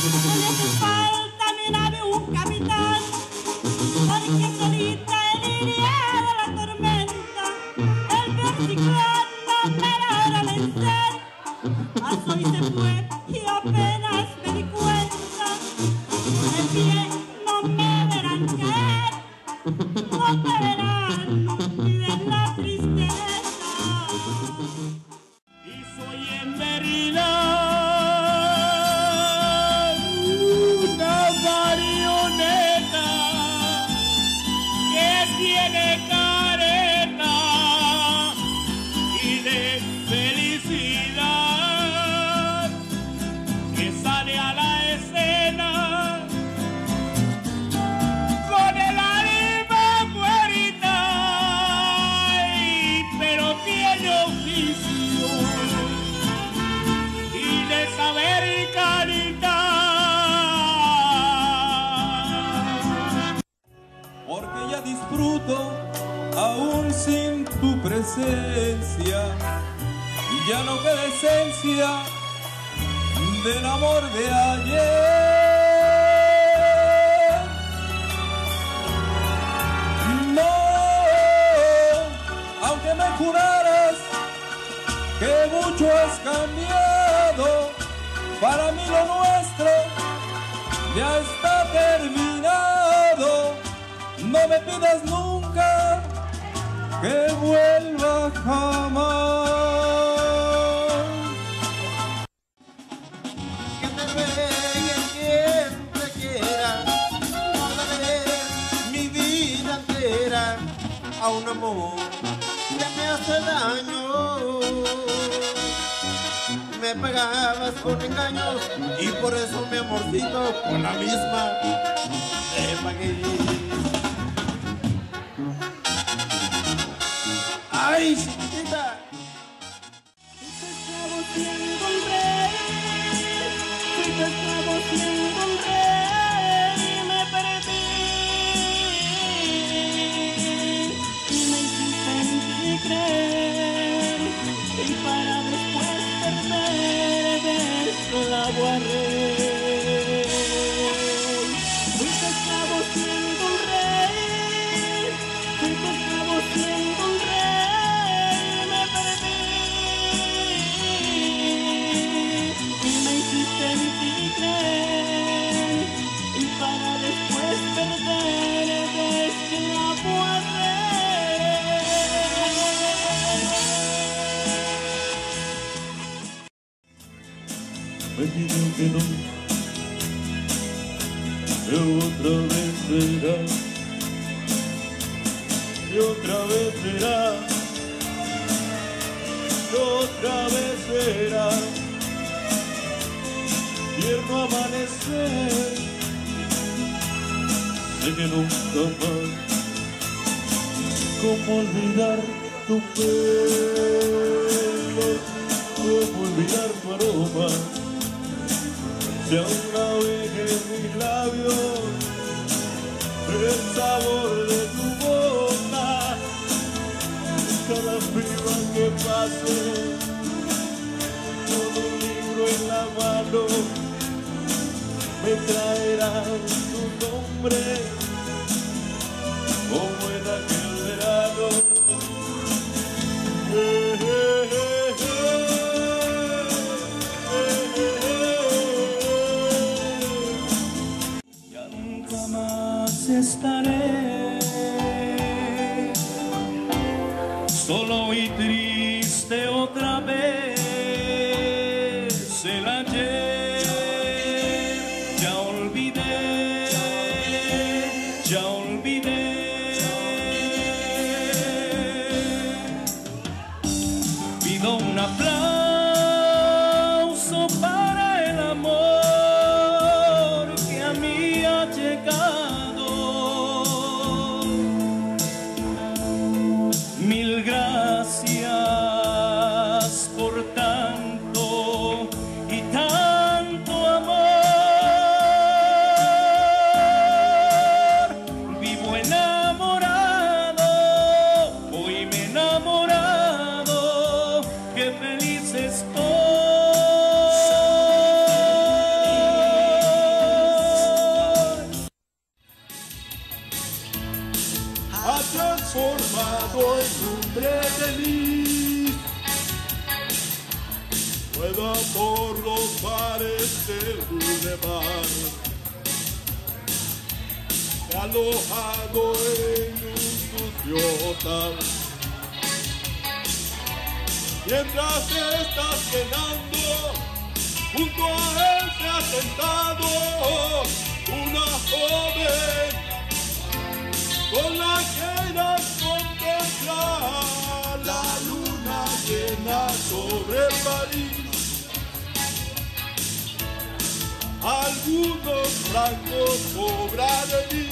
this is fine. Presencia. Ya no queda esencia del amor de ayer. No, aunque me juraras que mucho has cambiado, para mí lo nuestro ya está terminado. No me pidas nunca que vuelva jamás. que te quien te quiera, daré mi vida entera a un amor que me hace daño. Me pagabas con engaños y por eso mi amorcito con la misma te pagué. país. Que no, otra vez será, y otra vez será, y otra vez será, tierno amanecer, sé que nunca más, cómo olvidar tu pelo, cómo olvidar tu aroma si aún navega en mis labios el sabor de tu boca, cada prima que pase con un libro en la mano me traerá tu nombre más estaré alojado en cumbre de lis. Rueda por los bares del boulevard. Alojado en un sucio. Mientras estás cenando, junto a él se ha sentado Algunos francos cobra de mí.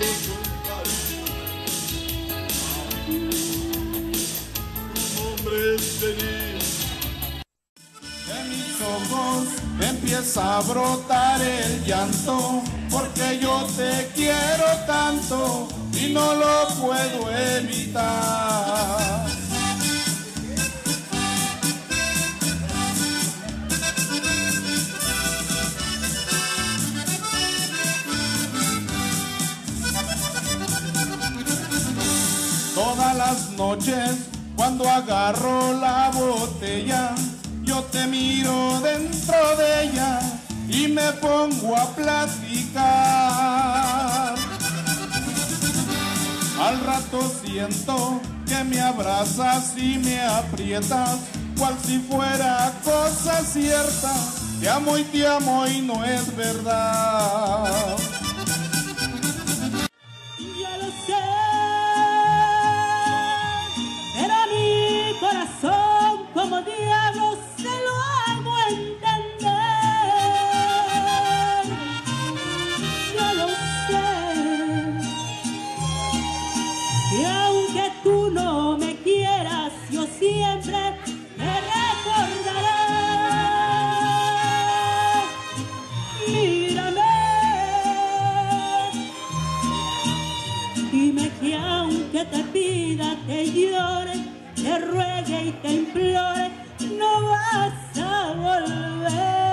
En París. Un hombre feliz. En mis ojos empieza a brotar el llanto, porque yo te quiero tanto y no lo puedo evitar. Todas las noches cuando agarro la botella, yo te miro dentro de ella y me pongo a platicar. Al rato siento que me abrazas y me aprietas, cual si fuera cosa cierta. Te amo y te amo y no es verdad. Ya lo sé, Que aunque te pida, te llore, te ruegue y te implore, no vas a volver.